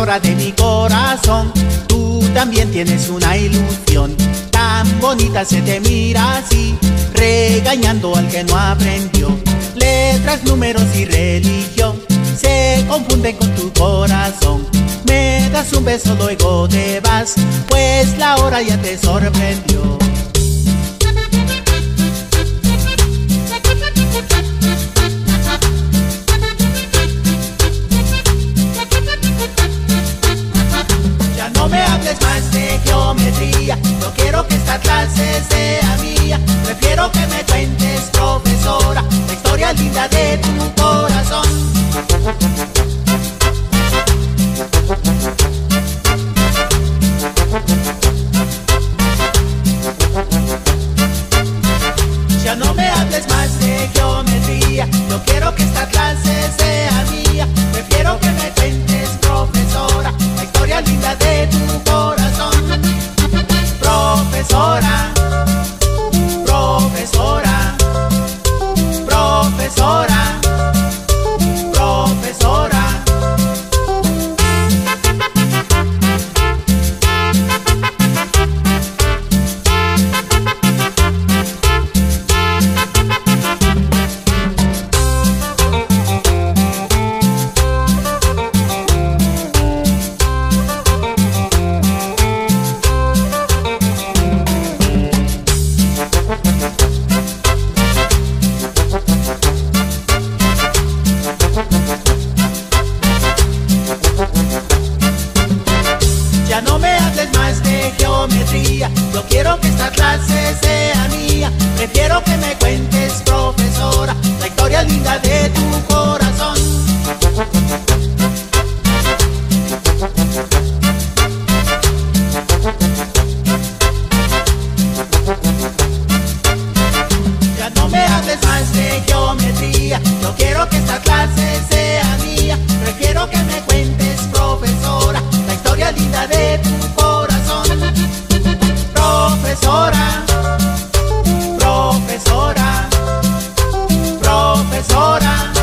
profesora de mi corazón, tú también tienes una ilusión. Tan bonita se te mira así, regañando al que no aprendió. Letras, números y religión se confunden con tu corazón. Me das un beso, luego te vas, pues la hora ya te sorprendió. Más de geometría. No quiero que esta clase sea mía. Prefiero que me cuentes, profesora, la historia linda de tu corazón. Ya no me hables más de geometría. No quiero que yo quiero que esta clase sea mía. Prefiero que me cuentes, profesora, la historia linda de tu corazón. Ya no me hables más de geometría, yo quiero que esta clase Profesora, profesora, profesora.